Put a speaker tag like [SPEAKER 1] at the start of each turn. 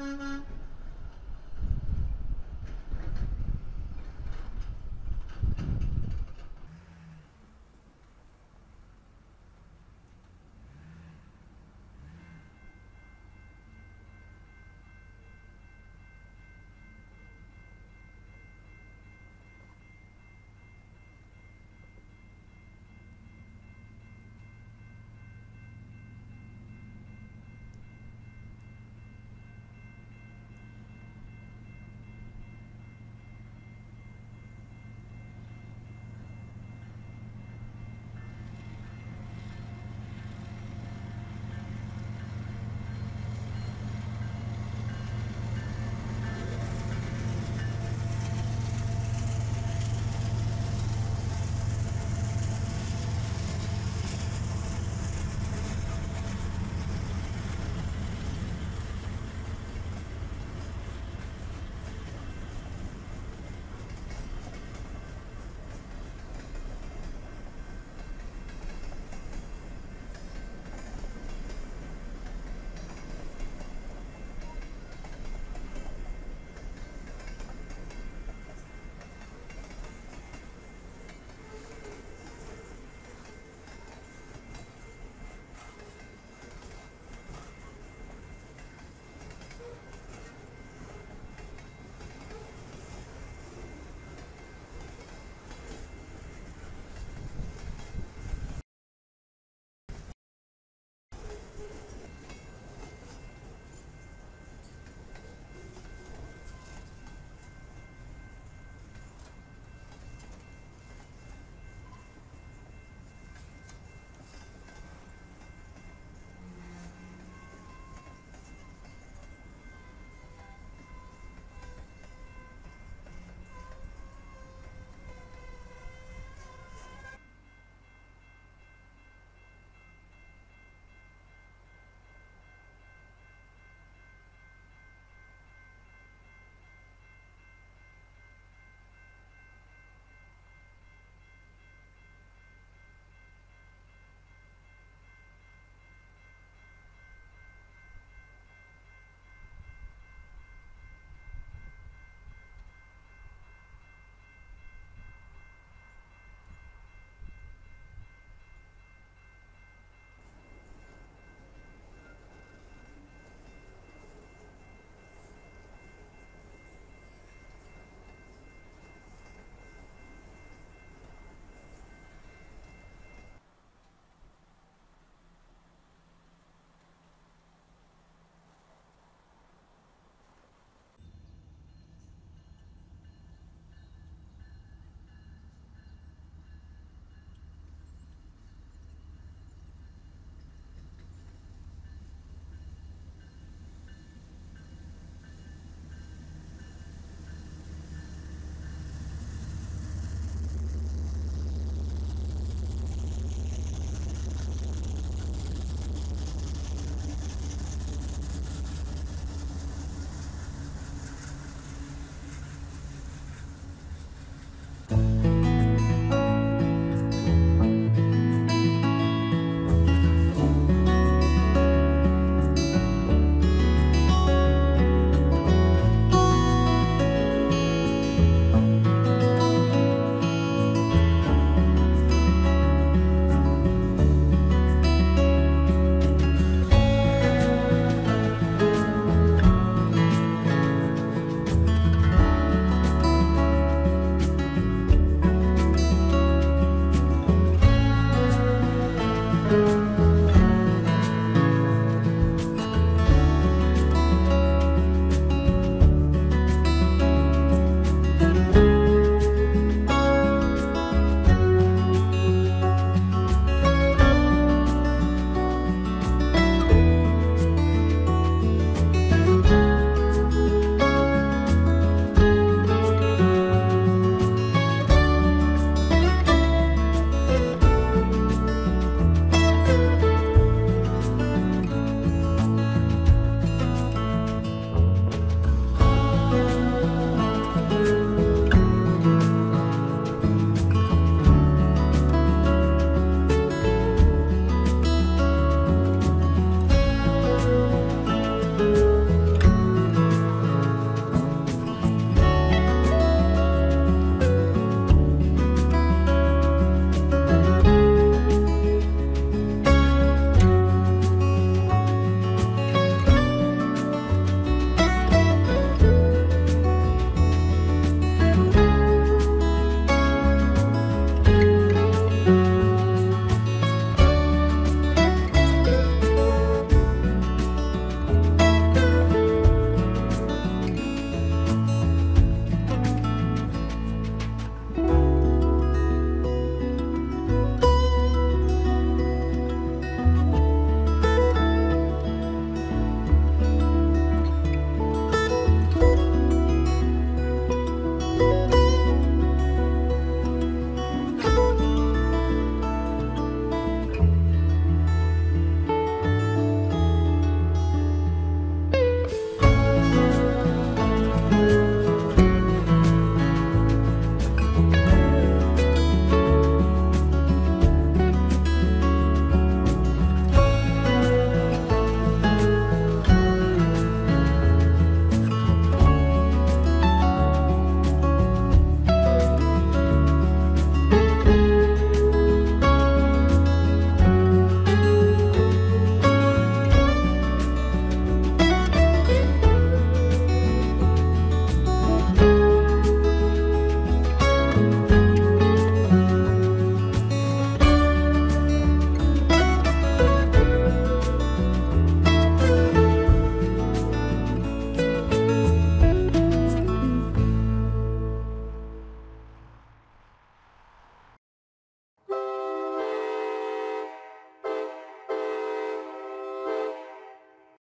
[SPEAKER 1] Mm-hmm.